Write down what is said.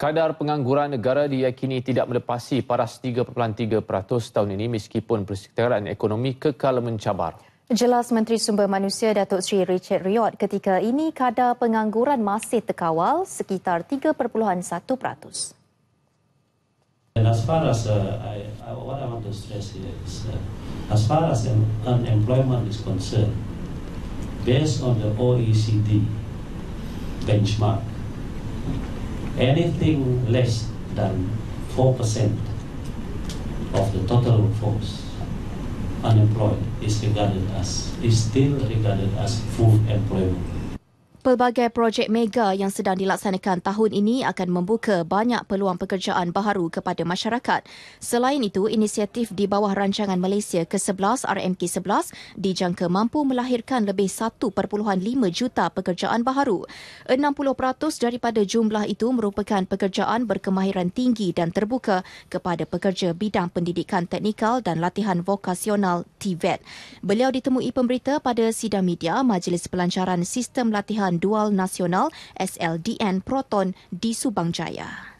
Kadar pengangguran negara diyakini tidak melepasi paras 3.3% tahun ini meskipun persekitaran ekonomi kekal mencabar. Jelas Menteri Sumber Manusia Datuk Seri Richard Riot ketika ini kadar pengangguran masih terkawal sekitar 3.1%. And as far as uh, I, I, what I want to stress here is, uh, as far as unemployment is concerned, based on the OECD benchmark, anything less than 4% of the total workforce unemployed is regarded as is still regarded as full employment. Pelbagai projek mega yang sedang dilaksanakan tahun ini akan membuka banyak peluang pekerjaan baharu kepada masyarakat. Selain itu, inisiatif di bawah rancangan Malaysia ke-11 RMK11 dijangka mampu melahirkan lebih 1.5 juta pekerjaan baharu. 60% daripada jumlah itu merupakan pekerjaan berkemahiran tinggi dan terbuka kepada pekerja bidang pendidikan teknikal dan latihan vokasional TVET. Beliau ditemui pemberita pada sidang media Majlis Pelancaran Sistem Latihan Dual Nasional SLDN Proton di Subang Jaya.